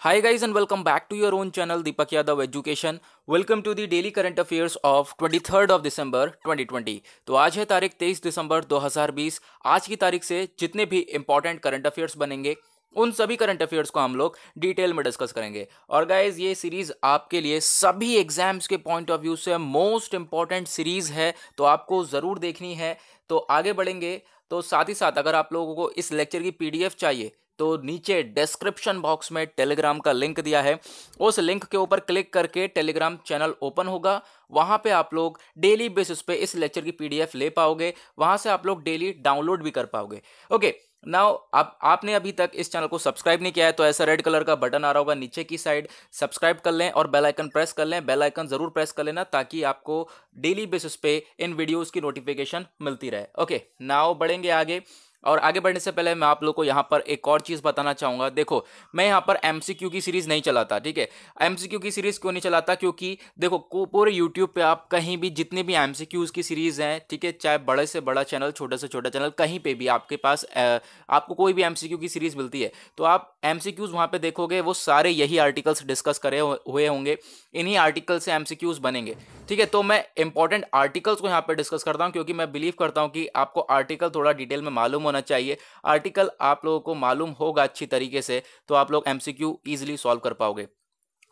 Hi guys and welcome back to your own channel, Deepak Yadav Education. Welcome to the daily current affairs of 23rd of December 2020. तो आज है तारीख 23 दिसंबर 2020. आज की तारीख से जितने भी इंपॉर्टेंट करंट अफेयर्स बनेंगे, उन सभी करंट अफेयर्स को हम लोग डिटेल में डिस्कस करेंगे और गाइज़ ये सीरीज़ आपके लिए सभी एग्ज़ाम्स के पॉइंट ऑफ़ व्यू से मोस्ट इंपॉर्टेंट सीरीज़ है तो आपको ज़रूर देखनी है तो आगे बढ़ेंगे तो साथ ही साथ अगर आप लोगों को इस लेक्चर की पीडीएफ चाहिए तो नीचे डिस्क्रिप्शन बॉक्स में टेलीग्राम का लिंक दिया है। उस लिंक के ऊपर क्लिक करके टेलीग्राम चैनल ओपन होगा। वहाँ पे आप लोग डेली बेसिस पे इस लेक्चर की पीडीएफ ले पाओगे। वहाँ से आप लोग डेली डाउनलोड भी कर पाओगे। ओके नाउ आप आपने अभी तक इस चैनल को सब्सक्राइब नहीं किया है तो ऐसा रेड कलर का बटन आ रहा होगा नीचे की साइड सब्सक्राइब कर लें और बेल आइकन प्रेस कर लें। बेल आइकन ज़रूर प्रेस कर लेना ताकि आपको डेली बेसिस पे इन वीडियोस की नोटिफिकेशन मिलती रहे। ओके नाउ बढ़ेंगे आगे। और आगे बढ़ने से पहले मैं आप लोग को यहाँ पर एक और चीज़ बताना चाहूँगा। देखो, मैं यहाँ पर एमसीक्यू की सीरीज़ नहीं चलाता, ठीक है? एमसीक्यू की सीरीज़ क्यों नहीं चलाता? क्योंकि देखो पूरे यूट्यूब पे आप कहीं भी जितने भी एम की सीरीज़ हैं, ठीक है? चाहे बड़े से बड़ा चैनल, छोटे से छोटा चैनल, कहीं पर भी आपके पास आपको कोई भी एमसीक्यू की सीरीज़ मिलती है तो आप एम सी क्यूज़ वहाँ पर देखोगे, वो सारे यही आर्टिकल्स डिस्कस करे हुए होंगे, इन्हीं आर्टिकल से एम बनेंगे। ठीक है तो मैं इंपॉर्टेंट आर्टिकल्स को यहाँ पर डिस्कस करता हूँ, क्योंकि मैं बिलीव करता हूँ कि आपको आर्टिकल थोड़ा डिटेल में मालूम होना चाहिए। आर्टिकल आप लोगों को मालूम होगा अच्छी तरीके से तो आप लोग एम सी सॉल्व कर पाओगे।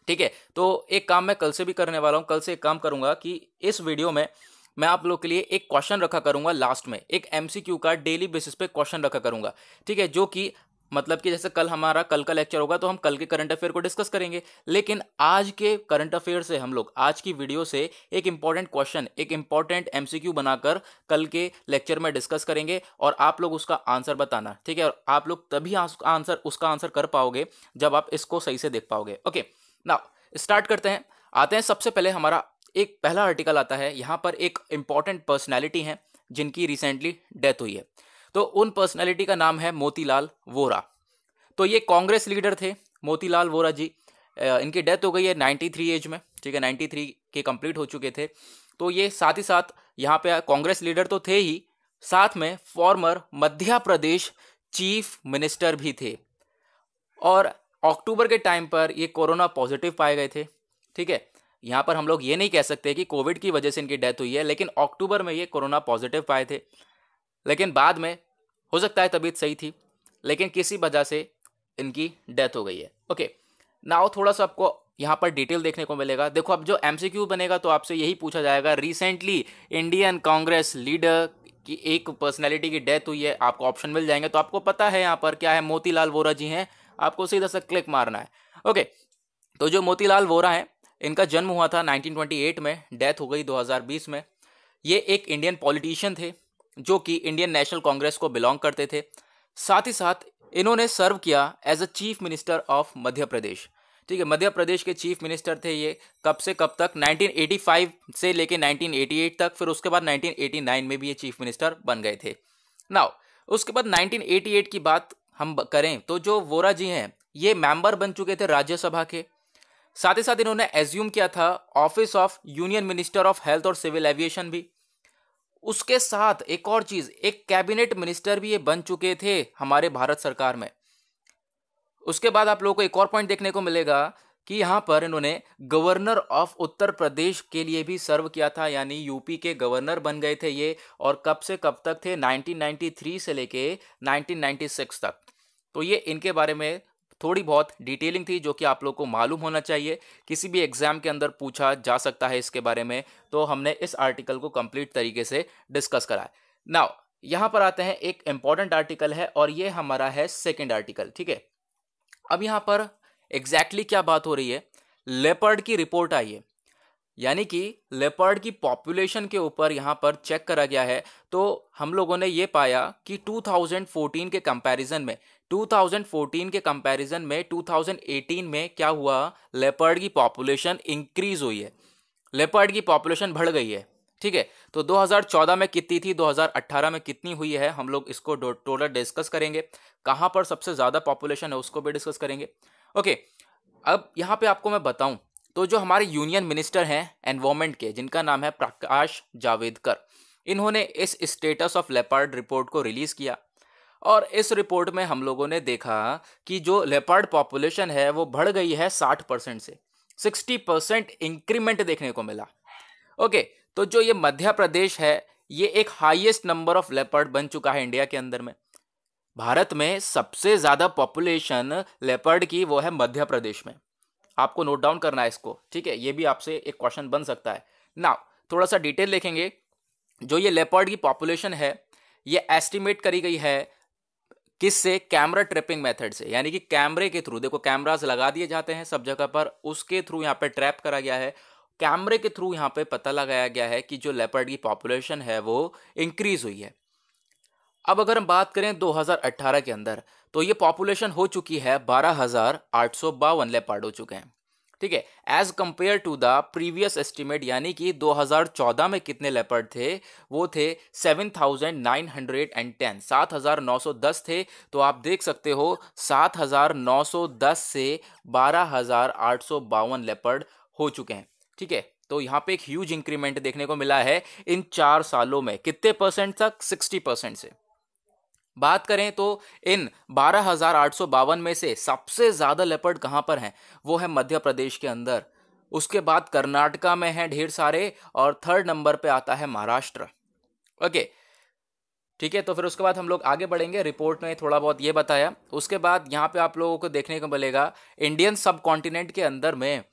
ठीक है तो एक काम मैं कल से भी करने वाला हूँ, कल से एक काम करूँगा कि इस वीडियो में मैं आप लोग के लिए एक क्वेश्चन रखा करूँगा लास्ट में, एक एमसीक्यू का डेली बेसिस पे क्वेश्चन रखा करूँगा। ठीक है, जो कि मतलब कि जैसे कल हमारा, कल का लेक्चर होगा तो हम कल के करंट अफेयर को डिस्कस करेंगे। लेकिन आज के करंट अफेयर से हम लोग, आज की वीडियो से एक इंपॉर्टेंट क्वेश्चन एक इंपॉर्टेंट एमसीक्यू बनाकर कल के लेक्चर में डिस्कस करेंगे और आप लोग उसका आंसर बताना, ठीक है? और आप लोग तभी आंसर, उसका आंसर कर पाओगे जब आप इसको सही से देख पाओगे। ओके ना स्टार्ट करते हैं। आते हैं सबसे पहले हमारा एक पहला आर्टिकल आता है। यहाँ पर एक इंपॉर्टेंट पर्सनैलिटी है जिनकी रिसेंटली डेथ हुई है। तो उन पर्सनैलिटी का नाम है मोतीलाल वोरा। तो ये कांग्रेस लीडर थे, मोतीलाल वोरा जी। इनकी डेथ हो गई है नाइन्टी थ्री एज में, ठीक है नाइन्टी थ्री के कंप्लीट हो चुके थे। तो ये साथ ही साथ यहाँ पे कांग्रेस लीडर तो थे ही, साथ में former Madhya Pradesh chief minister भी थे। और अक्टूबर के टाइम पर ये कोरोना पॉजिटिव पाए गए थे, ठीक है। यहाँ पर हम लोग ये नहीं कह सकते कि कोविड की वजह से इनकी डेथ हुई है, लेकिन अक्टूबर में ये कोरोना पॉजिटिव पाए थे। लेकिन बाद में हो सकता है तबीयत सही थी, लेकिन किसी वजह से इनकी डेथ हो गई है। ओके नाउ थोड़ा सा आपको यहाँ पर डिटेल देखने को मिलेगा। देखो, अब जो एमसीक्यू बनेगा तो आपसे यही पूछा जाएगा रिसेंटली इंडियन कांग्रेस लीडर की एक पर्सनैलिटी की डेथ हुई है, आपको ऑप्शन मिल जाएँगे। तो आपको पता है यहाँ पर क्या है, मोतीलाल वोरा जी हैं, आपको सीधा सा क्लिक मारना है। ओके तो जो मोतीलाल वोरा हैं, इनका जन्म हुआ था 1928 में डेथ हो गई 2020 में। ये एक इंडियन पॉलिटिशियन थे जो कि इंडियन नेशनल कांग्रेस को बिलोंग करते थे। साथ ही साथ इन्होंने सर्व किया as a chief minister of Madhya Pradesh ठीक है मध्य प्रदेश के चीफ मिनिस्टर थे ये, कब से कब तक? 1985 से लेके 1988 तक, फिर उसके बाद 1989 में भी ये चीफ मिनिस्टर बन गए थे। नाउ उसके बाद 1988 की बात हम करें तो जो वोरा जी हैं, ये मेंबर बन चुके थे राज्यसभा के। साथ ही साथ इन्होंने एज्यूम किया था office of union minister of health और सिविल एविएशन भी। उसके साथ एक और चीज़, एक कैबिनेट मिनिस्टर भी ये बन चुके थे हमारे भारत सरकार में। उसके बाद आप लोगों को एक और पॉइंट देखने को मिलेगा कि यहाँ पर इन्होंने गवर्नर ऑफ़ उत्तर प्रदेश के लिए भी सर्व किया था, यानी यूपी के गवर्नर बन गए थे ये, और कब से कब तक थे? 1993 से लेके 1996 तक। तो ये इनके बारे में थोड़ी बहुत डिटेलिंग थी जो कि आप लोग को मालूम होना चाहिए। किसी भी एग्ज़ाम के अंदर पूछा जा सकता है इसके बारे में तो हमने इस आर्टिकल को कंप्लीट तरीके से डिस्कस करा है। नाउ यहाँ पर आते हैं, एक इंपॉर्टेंट आर्टिकल है और ये हमारा है सेकेंड आर्टिकल ठीक है? अब यहाँ पर एग्जैक्टली exactly क्या बात हो रही है? लेपर्ड की रिपोर्ट आई है। यानी कि लेपर्ड की पॉपुलेशन के ऊपर यहाँ पर चेक करा गया है तो हम लोगों ने ये पाया कि 2014 के कंपैरिजन में 2014 के कंपैरिजन में 2018 में क्या हुआ? लेपर्ड की पॉपुलेशन इंक्रीज हुई है। लेपर्ड की पॉपुलेशन बढ़ गई है, ठीक है? तो 2014 में कितनी थी? 2018 में कितनी हुई है? हम लोग इसको टोटल डिस्कस करेंगे। कहाँ पर सबसे ज़्यादा पॉपुलेशन है, उसको भी डिस्कस करेंगे। ओके, अब यहाँ पे आपको मैं बताऊँ तो जो हमारे यूनियन मिनिस्टर हैं एनवायरमेंट के, जिनका नाम है प्रकाश जावेदकर, इन्होंने इस स्टेटस ऑफ़ लेपर्ड रिपोर्ट को रिलीज़ किया। और इस रिपोर्ट में हम लोगों ने देखा कि जो लेपर्ड पॉपुलेशन है, वो बढ़ गई है साठ परसेंट से। सिक्सटी परसेंट इंक्रीमेंट देखने को मिला। ओके तो जो ये मध्य प्रदेश है, ये एक हाईएस्ट नंबर ऑफ़ लेपर्ड बन चुका है इंडिया के अंदर में। भारत में सबसे ज़्यादा पॉपुलेशन लेपर्ड की वो है मध्य प्रदेश में। आपको नोट डाउन करना है इसको, ठीक है? ये भी आपसे एक क्वेश्चन बन सकता है। ना थोड़ा सा डिटेल देखेंगे। जो ये लेपर्ड की पॉपुलेशन है, ये एस्टिमेट करी गई है किससे? कैमरा ट्रैपिंग मेथड से, यानी कि कैमरे के थ्रू देखो कैमराज लगा दिए जाते हैं सब जगह पर, उसके थ्रू यहाँ पे ट्रैप करा गया है। कैमरे के थ्रू यहाँ पे पता लगाया गया है कि जो लेपर्ड की पॉपुलेशन है वो इंक्रीज हुई है। अब अगर हम बात करें 2018 के अंदर तो ये पॉपुलेशन हो चुकी है बारह हज़ार आठ सौ बावन लेपर्ड हो चुके हैं। ठीक है as compared to the previous estimate यानी कि 2014 में कितने लेपर्ड थे वो थे 7,910 7,910 थे। तो आप देख सकते हो 7,910 से 12,852 लेपर्ड हो चुके हैं। ठीक है तो यहाँ पे एक ह्यूज इंक्रीमेंट देखने को मिला है इन चार सालों में। कितने परसेंट तक? 60 परसेंट से। बात करें तो इन बारह में से सबसे ज़्यादा लेपर्ड कहाँ पर हैं? वो है मध्य प्रदेश के अंदर। उसके बाद कर्नाटका में है ढेर सारे और थर्ड नंबर पे आता है महाराष्ट्र। ओके, ठीक है तो फिर उसके बाद हम लोग आगे बढ़ेंगे। रिपोर्ट में थोड़ा बहुत ये बताया। उसके बाद यहाँ पे आप लोगों को देखने को मिलेगा, इंडियन सब कॉन्टिनेंट के अंदर में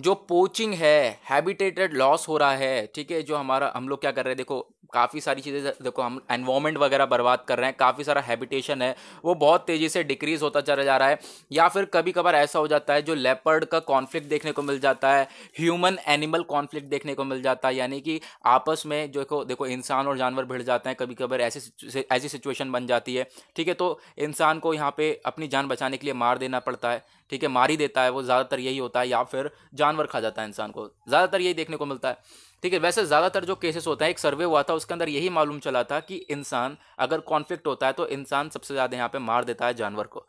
जो पोचिंग है हैबिटेटेड लॉस हो रहा है, ठीक है, जो हमारा, हम लोग क्या कर रहे हैं, देखो, काफ़ी सारी चीज़ें देखो, हम एनवायरमेंट वगैरह बर्बाद कर रहे हैं, काफ़ी सारा हैबिटेशन है, वो बहुत तेज़ी से डिक्रीज होता चला जा रहा है, या फिर कभी कभार ऐसा हो जाता है, जो लेपर्ड का कॉन्फ्लिक्ट देखने को मिल जाता है ह्यूमन एनिमल कॉन्फ्लिक्ट देखने को मिल जाता है, यानी कि आपस में जो देखो देखो, इंसान और जानवर भिड़ जाते हैं कभी कभार ऐसी ऐसी सिचुएशन बन जाती है, ठीक है तो इंसान को यहाँ पर अपनी जान बचाने के लिए मार देना पड़ता है ठीक है, मार ही देता है, वो ज़्यादातर यही होता है, या फिर जानवर खा जाता है इंसान को। ज़्यादातर यही देखने को मिलता है। ठीक है, वैसे ज़्यादातर जो केसेस होता है, एक सर्वे हुआ था, उसके अंदर यही मालूम चला था कि इंसान अगर कॉन्फ्लिक्ट होता है तो इंसान सबसे ज़्यादा यहाँ पर मार देता है जानवर को।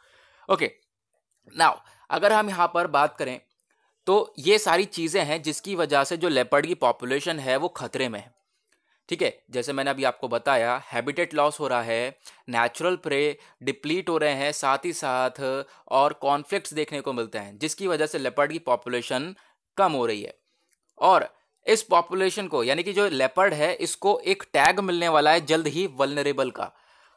ओके नाउ अगर हम यहाँ पर बात करें तो ये सारी चीज़ें हैं जिसकी वजह से जो लेपर्ड की पॉपुलेशन है, वो खतरे में है। ठीक है? जैसे मैंने अभी आपको बताया हैबिटेट लॉस हो रहा है नेचुरल प्रे डिप्लीट हो रहे हैं, साथ ही साथ, और कॉन्फ्लिक्ट्स देखने को मिलते हैं, जिसकी वजह से लेपर्ड की पॉपुलेशन कम हो रही है। और इस पॉपुलेशन को, यानी कि जो लेपर्ड है, इसको एक टैग मिलने वाला है जल्द ही वलनरेबल का।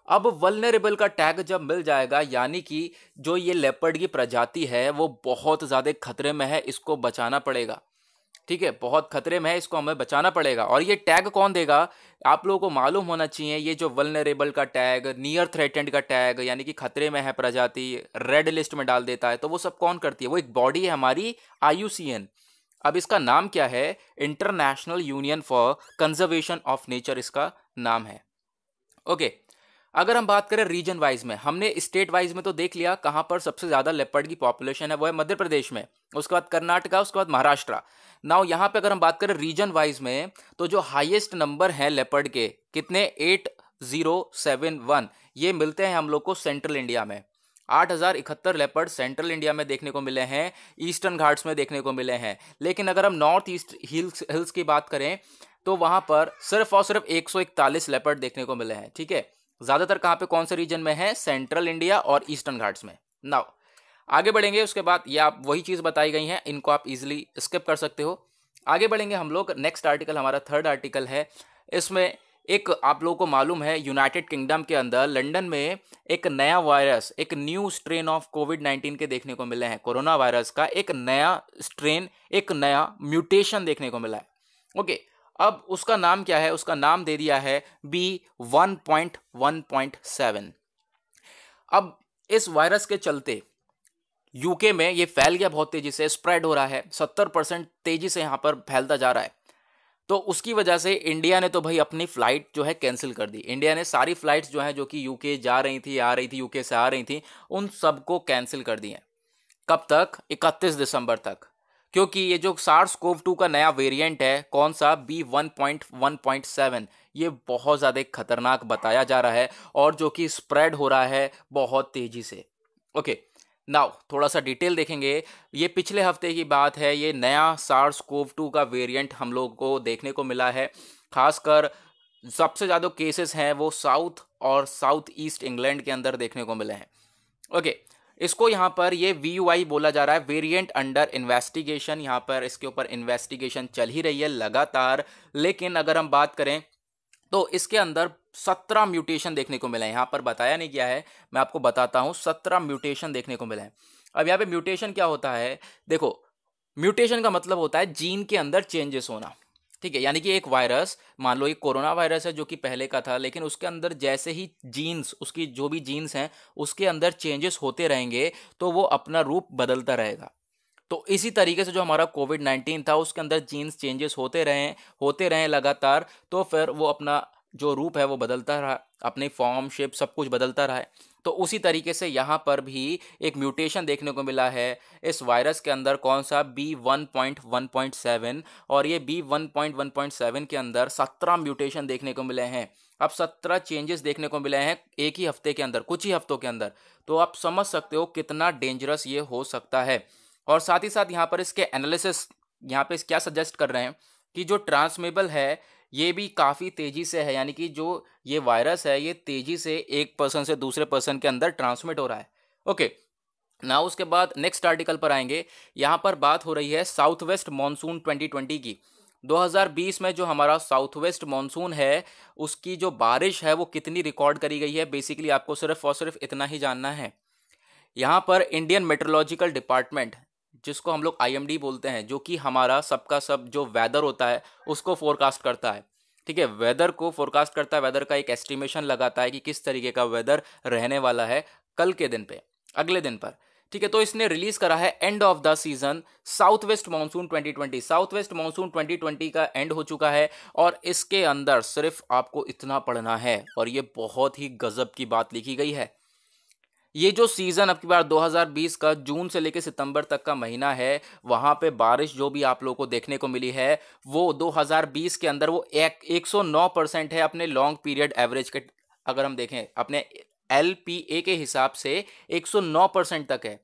अब वलनरेबल का टैग जब मिल जाएगा, यानी कि जो ये लेपर्ड की प्रजाति है, वो बहुत ज़्यादा खतरे में है, इसको बचाना पड़ेगा। ठीक है, बहुत खतरे में है, इसको हमें बचाना पड़ेगा। और ये टैग कौन देगा? आप लोगों को मालूम होना चाहिए, ये जो वलनरेबल का टैग नियर थ्रेटेंड का टैग, यानी कि खतरे में है प्रजाति रेड लिस्ट में डाल देता है तो वो सब कौन करती है? वो एक बॉडी है हमारी आईयूसीएन अब इसका नाम क्या है? International union for conservation of nature इसका नाम है। ओके अगर हम बात करें रीजन वाइज में, हमने स्टेट वाइज में तो देख लिया कहाँ पर सबसे ज़्यादा लेपर्ड की पॉपुलेशन है, वो है मध्य प्रदेश में, उसके बाद कर्नाटका, उसके बाद महाराष्ट्र। नाउ यहाँ पे अगर हम बात करें रीजन वाइज में तो जो हाईएस्ट नंबर है लेपर्ड के, कितने? एट ज़ीरो सेवन वन ये मिलते हैं हम लोग को सेंट्रल इंडिया में। आठ हज़ार इकहत्तर लेपर्ड सेंट्रल इंडिया में देखने को मिले हैं ईस्टर्न घाट्स में देखने को मिले हैं। लेकिन अगर हम नॉर्थ ईस्ट हिल्स हिल्स की बात करें तो वहाँ पर सिर्फ़ और सिर्फ़ एक सौ इकतालीस लेपर्ड देखने को मिले हैं, ठीक है? ज़्यादातर कहाँ पे, कौन से रीजन में है? सेंट्रल इंडिया और ईस्टर्न घाट्स में। नाउ आगे बढ़ेंगे, उसके बाद ये आप वही चीज़ बताई गई हैं, इनको आप इजिली स्किप कर सकते हो। आगे बढ़ेंगे हम लोग नेक्स्ट आर्टिकल हमारा थर्ड आर्टिकल है। इसमें एक आप लोगों को मालूम है यूनाइटेड किंगडम के अंदर लंदन में एक नया वायरस एक new strain of covid nineteen के देखने को मिले हैं। कोरोना वायरस का एक नया स्ट्रेन एक नया म्यूटेशन देखने को मिला है। ओके अब उसका नाम क्या है? उसका नाम दे दिया है B one point one point seven अब इस वायरस के चलते यूके में ये फैल गया बहुत तेज़ी से स्प्रेड हो रहा है, सत्तर परसेंट तेज़ी से यहाँ पर फैलता जा रहा है। तो उसकी वजह से इंडिया ने तो भाई अपनी फ़्लाइट जो है कैंसिल कर दी। इंडिया ने सारी फ्लाइट्स जो है, जो कि यूके जा रही थी, आ रही थी यूके से आ रही थी, उन सबको कैंसिल कर दिए कब तक? 31 दिसंबर तक। क्योंकि ये जो सार्स कोव टू का नया वेरिएंट है, कौन सा? B one point one point seven ये बहुत ज़्यादा खतरनाक बताया जा रहा है और जो कि स्प्रेड हो रहा है बहुत तेज़ी से। Okay okay. नाउ थोड़ा सा डिटेल देखेंगे। ये पिछले हफ़्ते की बात है, ये नया सार्स कोव टू का वेरिएंट हम लोग को देखने को मिला है। खासकर सबसे ज़्यादा केसेस हैं वो साउथ और साउथ ईस्ट इंग्लैंड के अंदर देखने को मिले हैं। ओके इसको यहाँ पर ये वी बोला जा रहा है वेरिएंट अंडर इन्वेस्टिगेशन यहाँ पर इसके ऊपर इन्वेस्टिगेशन चल ही रही है लगातार। लेकिन अगर हम बात करें तो इसके अंदर सत्रह म्यूटेशन देखने को मिला है। यहाँ पर बताया नहीं गया है, मैं आपको बताता हूँ, सत्रह म्यूटेशन देखने को मिला है। अब यहाँ पे म्यूटेशन क्या होता है? देखो म्यूटेशन का मतलब होता है जीन के अंदर चेंजेस होना। ठीक है, यानी कि एक वायरस मान लो एक कोरोना वायरस है जो कि पहले का था, लेकिन उसके अंदर जैसे ही जीन्स उसकी जो भी जीन्स हैं, उसके अंदर चेंजेस होते रहेंगे तो वो अपना रूप बदलता रहेगा। तो इसी तरीके से जो हमारा कोविड नाइन्टीन था, उसके अंदर जीन्स चेंजेस होते रहे होते रहे लगातार तो फिर वो अपना जो रूप है, वो बदलता रहा, अपनी फॉर्म शेप सब कुछ बदलता रहा है। तो उसी तरीके से यहाँ पर भी एक म्यूटेशन देखने को मिला है। इस वायरस के अंदर कौन सा? B one point one point seven और ये B one point one point seven के अंदर सत्रह म्यूटेशन देखने को मिले हैं। अब सत्रह चेंजेस देखने को मिले हैं एक ही हफ़्ते के अंदर, कुछ ही हफ्तों के अंदर। तो आप समझ सकते हो कितना डेंजरस ये हो सकता है। और साथ ही साथ यहाँ पर इसके एनालिसिस यहाँ पे क्या सजेस्ट कर रहे हैं कि जो ट्रांसमेबल है ये भी काफ़ी तेज़ी से है, यानी कि जो ये वायरस है, ये तेज़ी से एक पर्सन से दूसरे पर्सन के अंदर ट्रांसमिट हो रहा है। ओके ना उसके बाद नेक्स्ट आर्टिकल पर आएँगे। यहाँ पर बात हो रही है साउथ वेस्ट मानसून 2020 की। 2020 में जो हमारा साउथ वेस्ट मानसून है, उसकी जो बारिश है, वो कितनी रिकॉर्ड करी गई है? बेसिकली आपको सिर्फ़ और सिर्फ़ इतना ही जानना है। यहाँ पर इंडियन मेट्रोलॉजिकल डिपार्टमेंट जिसको हम लोग आईएमडी बोलते हैं, जो कि हमारा सबका सब जो वेदर होता है, उसको फोरकास्ट करता है। ठीक है वेदर को फोरकास्ट करता है वेदर का एक एस्टिमेशन लगाता है कि किस तरीके का वेदर रहने वाला है कल के दिन पे, अगले दिन पर। ठीक है तो इसने रिलीज़ करा है end of the season south west monsoon 2020 south west monsoon 2020 का एंड हो चुका है और इसके अंदर सिर्फ़ आपको इतना पढ़ना है और ये बहुत ही गजब की बात लिखी गई है। ये जो सीज़न अब की बार 2020 का जून से लेकर सितंबर तक का महीना है, वहाँ पे बारिश जो भी आप लोगों को देखने को मिली है, वो 2020 के अंदर वो एक 109 परसेंट है अपने लॉन्ग पीरियड एवरेज के, अगर हम देखें, अपने एलपीए के हिसाब से 109 परसेंट तक है।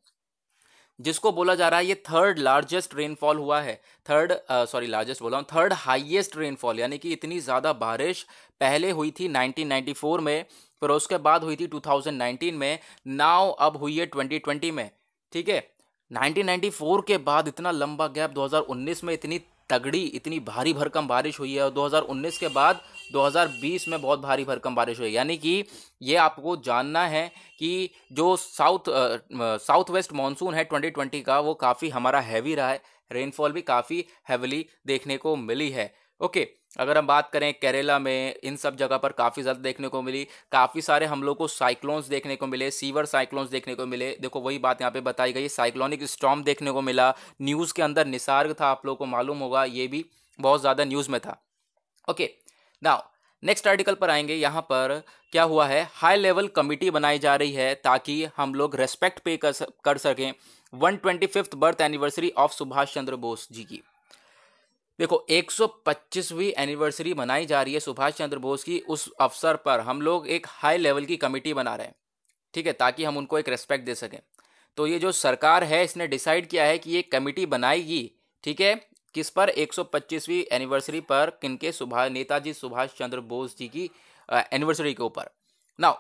जिसको बोला जा रहा है ये थर्ड लार्जेस्ट रेनफॉल हुआ है। थर्ड सॉरी लार्जेस्ट बोला हूँ थर्ड हाईएस्ट रेनफॉल यानी कि इतनी ज़्यादा बारिश पहले हुई थी 1994 में फिर उसके बाद हुई थी 2019 में नाव अब हुई है 2020 में, ठीक है? 1994 के बाद इतना लंबा गैप 2019 में इतनी तगड़ी, इतनी भारी भरकम बारिश हुई है, और 2019 के बाद 2020 में बहुत भारी भरकम बारिश हुई यानी कि ये आपको जानना है कि जो साउथ साउथ वेस्ट मानसून है 2020 का, वो काफ़ी हमारा हैवी रहा है। रेनफॉल भी काफ़ी हैवली देखने को मिली है। ओके अगर हम बात करें केरला में इन सब जगह पर काफ़ी ज़्यादा देखने को मिली। काफ़ी सारे हम लोग को साइक्लोन्स देखने को मिले सीवर साइक्लोन्स देखने को मिले। देखो वही बात यहाँ पे बताई गई साइक्लोनिक स्टॉम देखने को मिला। न्यूज़ के अंदर निसार्ग था आप लोग को मालूम होगा ये भी बहुत ज़्यादा न्यूज़ में था। ओके नाउ नेक्स्ट आर्टिकल पर आएँगे। यहाँ पर क्या हुआ है? हाई लेवल कमिटी बनाई जा रही है ताकि हम लोग रेस्पेक्ट पे कर, सकें one twenty fifth birth anniversary of Subhash Chandra Bose ji की। देखो 125वीं एनिवर्सरी मनाई जा रही है सुभाष चंद्र बोस की उस अवसर पर। हम लोग एक हाई लेवल की कमेटी बना रहे हैं, ठीक है, ताकि हम उनको एक रेस्पेक्ट दे सकें। तो ये जो सरकार है, इसने डिसाइड किया है कि ये कमेटी बनाएगी, ठीक है, किस पर? 125वीं एनिवर्सरी पर किनके? सुभाष नेताजी सुभाष चंद्र बोस जी की एनिवर्सरी के ऊपर। नाउ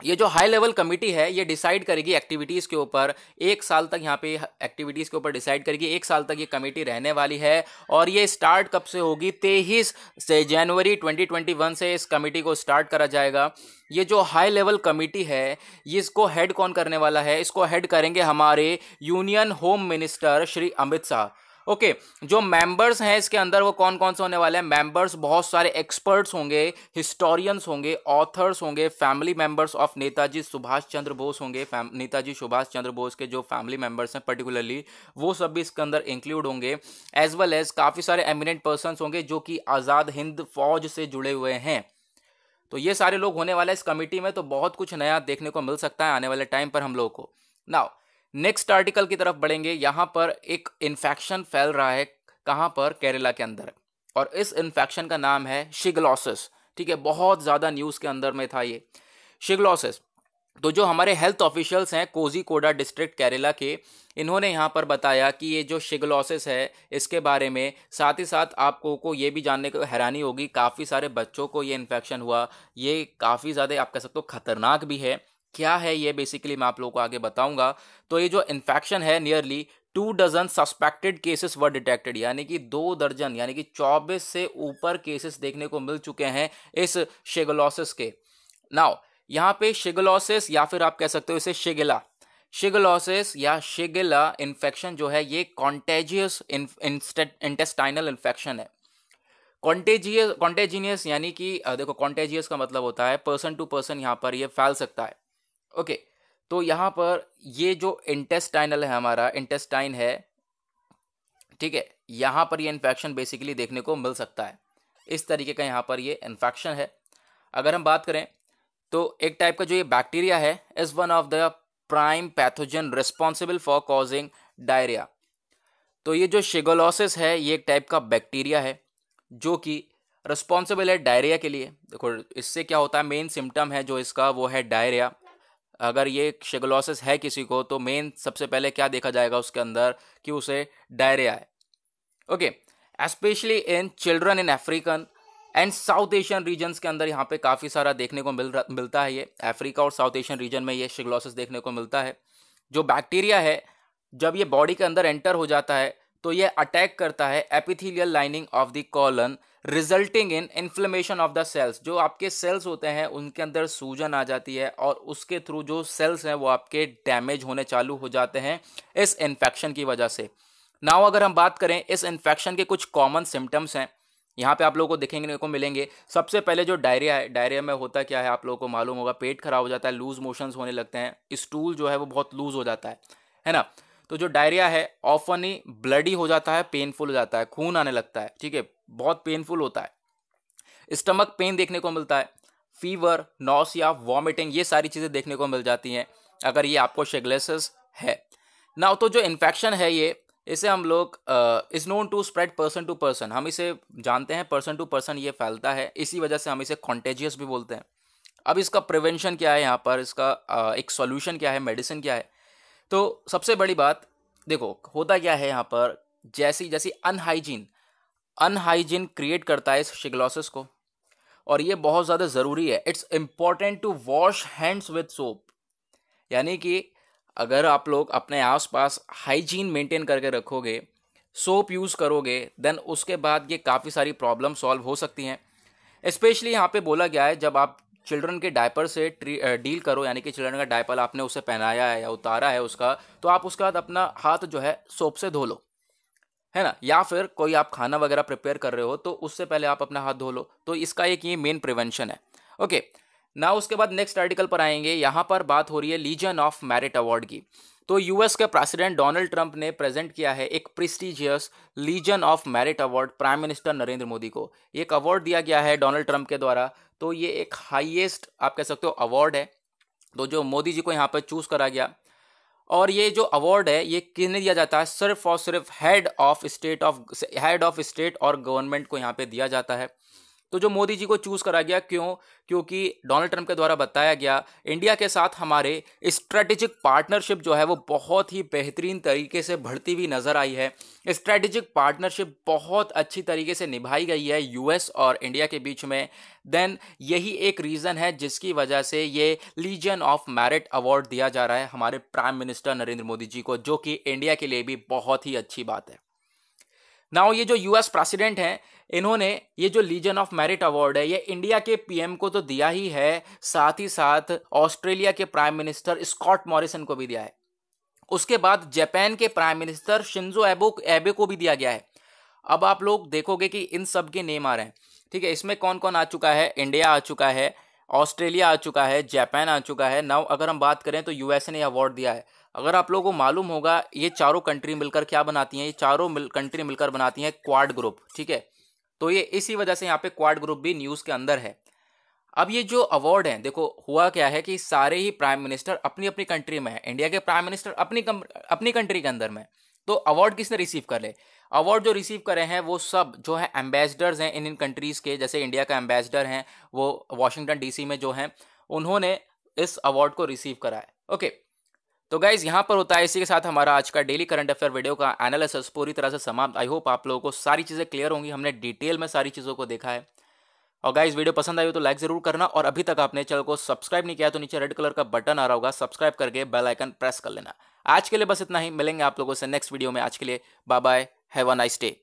ये जो हाई लेवल कमेटी है, ये डिसाइड करेगी एक्टिविटीज़ के ऊपर। एक साल तक यहाँ पे एक्टिविटीज़ के ऊपर डिसाइड करेगी। एक साल तक ये कमेटी रहने वाली है और ये स्टार्ट कब से होगी? तेईस से जनवरी 2021 से इस कमेटी को स्टार्ट करा जाएगा। ये जो हाई लेवल कमेटी है ये इसको हेड कौन करने वाला है? इसको हेड करेंगे हमारे union home minister Shri Amit Shah. Okay, जो मेंबर्स हैं इसके अंदर वो कौन कौन से होने वाले हैं? मेंबर्स बहुत सारे एक्सपर्ट्स होंगे हिस्टोरियंस होंगे ऑथर्स होंगे family members of Netaji Subhash Chandra Bose होंगे नेताजी सुभाष चंद्र बोस के जो फैमिली मेंबर्स हैं पर्टिकुलरली वो सब भी इसके अंदर इंक्लूड होंगे एज वेल एज काफ़ी सारे एमिनेंट पर्सन होंगे जो कि आज़ाद हिंद फौज से जुड़े हुए हैं। तो ये सारे लोग होने वाले इस कमेटी में तो बहुत कुछ नया देखने को मिल सकता है आने वाले टाइम पर हम लोग को। नाउ नेक्स्ट आर्टिकल की तरफ़ बढ़ेंगे। यहाँ पर एक इन्फेक्शन फैल रहा है कहाँ पर? केरला के अंदर। और इस इन्फेक्शन का नाम है शिगलॉसिस ठीक है, बहुत ज़्यादा न्यूज़ के अंदर में था ये। शिगलॉसिस तो जो हमारे हेल्थ ऑफिशियल्स हैं कोजी कोडा डिस्ट्रिक्ट केरला के, इन्होंने यहाँ पर बताया कि ये जो शिगलॉसिस है, इसके बारे में साथ ही साथ आपको को ये भी जानने को हैरानी होगी, काफ़ी सारे बच्चों को ये इन्फेक्शन हुआ। ये काफ़ी ज़्यादा आप कह सकते हो खतरनाक भी है। क्या है ये बेसिकली मैं आप लोगों को आगे बताऊँगा। तो ये जो इन्फेक्शन है nearly two dozen suspected cases were detected यानी कि दो दर्जन, यानी कि चौबीस से ऊपर केसेस देखने को मिल चुके हैं इस शेगलोसिस के। नाउ यहाँ पे शिगलोसिस या फिर आप कह सकते हो इसे शिगिला शिगलोसिस या शिगिला इन्फेक्शन जो है ये कॉन्टेजियस इंटेस्टाइनल इन्फेक्शन है। कॉन्टेजियस कॉन्टेजीनियस यानी कि देखो कॉन्टेजियस का मतलब होता है पर्सन टू पर्सन यहाँ पर ये फैल सकता है। ओके तो यहाँ पर ये जो इंटेस्टाइनल है हमारा, इंटेस्टाइन है, ठीक है, यहाँ पर ये इन्फेक्शन बेसिकली देखने को मिल सकता है। इस तरीके का यहाँ पर ये इन्फेक्शन है। अगर हम बात करें तो एक टाइप का जो ये बैक्टीरिया है is one of the prime pathogen responsible for causing diarrhoea तो ये जो शिगोलोसिस है, ये एक टाइप का बैक्टीरिया है, जो कि रिस्पॉन्सिबल है डायरिया के लिए। देखो, इससे क्या होता है मेन सिम्टम है जो इसका, वो है डायरिया अगर ये शिगोलोसिस है किसी को तो मेन सबसे पहले क्या देखा जाएगा उसके अंदर कि उसे डायरिया है। Okay especially in children in African and south Asian regions के अंदर यहाँ पे काफ़ी सारा देखने को मिल मिलता है ये। अफ्रीका और साउथ एशियन रीजन में ये शिगलोसिस देखने को मिलता है। जो बैक्टीरिया है, जब ये बॉडी के अंदर एंटर हो जाता है तो ये अटैक करता है epithelial lining of the colon resulting in inflammation of the cells जो आपके सेल्स होते हैं, उनके अंदर सूजन आ जाती है और उसके थ्रू जो सेल्स हैं, वो आपके डैमेज होने चालू हो जाते हैं इस इन्फेक्शन की वजह से. नाउ अगर हम बात करें इस इन्फेक्शन के कुछ कॉमन सिम्टम्स हैं, यहाँ पे आप लोगों को देखेंगे को मिलेंगे. सबसे पहले जो डायरिया है डायरिया में होता क्या है, आप लोगों को मालूम होगा, पेट खराब हो जाता है लूज मोशंस होने लगते हैं स्टूल जो है वो बहुत लूज हो जाता है है ना? तो जो डायरिया है ऑफन ही ब्लडी हो जाता है पेनफुल हो जाता है खून आने लगता है ठीक है? बहुत पेनफुल होता है। स्टमक पेन देखने को मिलता है फीवर नॉस या वॉमिटिंग ये सारी चीज़ें देखने को मिल जाती हैं अगर ये आपको शेगलेसिस है। ना तो जो इन्फेक्शन है ये इसे हम लोग is known to spread person to person हम इसे जानते हैं पर्सन टू पर्सन ये फैलता है इसी वजह से हम इसे कॉन्टेजियस भी बोलते हैं। अब इसका प्रिवेंशन क्या है यहाँ पर? इसका uh, एक सॉल्यूशन क्या है? मेडिसिन क्या है? तो सबसे बड़ी बात, देखो, होता क्या है यहाँ पर, जैसी जैसी अनहाइजीन अनहाइजीन क्रिएट करता है इस शिगलोसिस को, और ये बहुत ज़्यादा ज़रूरी है। It's important to wash hands with soap यानी कि अगर आप लोग अपने आसपास हाइजीन मेंटेन करके रखोगे सोप यूज़ करोगे देन उसके बाद ये काफ़ी सारी प्रॉब्लम सॉल्व हो सकती हैं। स्पेशली यहाँ पे बोला गया है, जब आप चिल्ड्रन के डायपर से डील करो, यानी कि चिल्ड्रन का डायपर आपने उसे पहनाया है या उतारा है उसका तो आप उसके अपना हाथ जो है सोप से धो लो, है ना? या फिर कोई आप खाना वगैरह प्रिपेयर कर रहे हो तो उससे पहले आप अपना हाथ धो लो तो इसका एक ये मेन प्रिवेंशन है। ओके ना उसके बाद नेक्स्ट आर्टिकल पर आएँगे, यहाँ पर बात हो रही है लीजन ऑफ़ मेरिट अवार्ड की। तो यूएस के प्रेसिडेंट डोनाल्ड ट्रंप ने प्रेजेंट किया है एक prestigious legion of merit award prime minister Narendra Modi को। एक अवार्ड दिया गया है डोनाल्ड ट्रंप के द्वारा तो ये एक हाईएस्ट आप कह सकते हो अवार्ड है। तो जो मोदी जी को यहाँ पर चूज़ करा गया। और ये जो अवार्ड है, ये किसने दिया जाता है? सिर्फ़ और सिर्फ़ head of state of head of state और गवर्नमेंट को यहाँ पे दिया जाता है। तो जो मोदी जी को चूज़ करा गया, क्यों? क्योंकि डोनाल्ड ट्रंप के द्वारा बताया गया इंडिया के साथ हमारे स्ट्रेटेजिक पार्टनरशिप जो है, वो बहुत ही बेहतरीन तरीके से बढ़ती हुई नज़र आई है। स्ट्रेटेजिक पार्टनरशिप बहुत अच्छी तरीके से निभाई गई है यूएस और इंडिया के बीच में। देन यही एक रीज़न है जिसकी वजह से ये लीजन ऑफ़ मेरिट अवार्ड दिया जा रहा है हमारे प्राइम मिनिस्टर नरेंद्र मोदी जी को, जो कि इंडिया के लिए भी बहुत ही अच्छी बात है। नाउ ये जो यूएस प्रेसिडेंट हैं, इन्होंने ये जो लीजन ऑफ़ मेरिट अवार्ड है, ये इंडिया के पीएम को तो दिया ही है, साथ ही साथ ऑस्ट्रेलिया के प्राइम मिनिस्टर स्कॉट मॉरिसन को भी दिया है। उसके बाद जापान के प्राइम मिनिस्टर शिंजो एबो एबे को भी दिया गया है। अब आप लोग देखोगे कि इन सब के नेम आ रहे हैं। ठीक है, इसमें कौन कौन आ चुका है? इंडिया आ चुका है ऑस्ट्रेलिया आ चुका है जापान आ चुका है। नाउ अगर हम बात करें तो यूएसए ने अवार्ड दिया है। अगर आप लोगों को मालूम होगा ये चारों कंट्री मिलकर क्या बनाती हैं? ये चारों मिल, कंट्री मिलकर बनाती हैं क्वाड ग्रुप ठीक है? तो ये इसी वजह से यहाँ पे क्वाड ग्रुप भी न्यूज़ के अंदर है। अब ये जो अवार्ड है देखो हुआ क्या है कि सारे ही प्राइम मिनिस्टर अपनी अपनी कंट्री में है। इंडिया के प्राइम मिनिस्टर अपनी कम, अपनी कंट्री के अंदर में तो अवार्ड किसने रिसीव कर ले? अवार्ड जो रिसीव करे हैं वो सब जो है एम्बेसडर्स हैं इन इन कंट्रीज़ के जैसे इंडिया का एम्बेसडर हैं वो वाशिंगटन डीसी में जो हैं उन्होंने इस अवार्ड को रिसीव करा है। ओके तो गाइज़ यहाँ पर होता है, इसी के साथ हमारा आज का डेली करंट अफेयर वीडियो का एनालिसिस पूरी तरह से समाप्त। आई होप आप लोगों को सारी चीज़ें क्लियर होंगी, हमने डिटेल में सारी चीज़ों को देखा है। और गाइज़ वीडियो पसंद आई हो तो लाइक ज़रूर करना, और अभी तक आपने चैनल को सब्सक्राइब नहीं किया तो नीचे रेड कलर का बटन आ रहा होगा सब्सक्राइब करके बेल आइकन प्रेस कर लेना। आज के लिए बस इतना ही, मिलेंगे आप लोगों से नेक्स्ट वीडियो में। आज के लिए bye bye have a nice day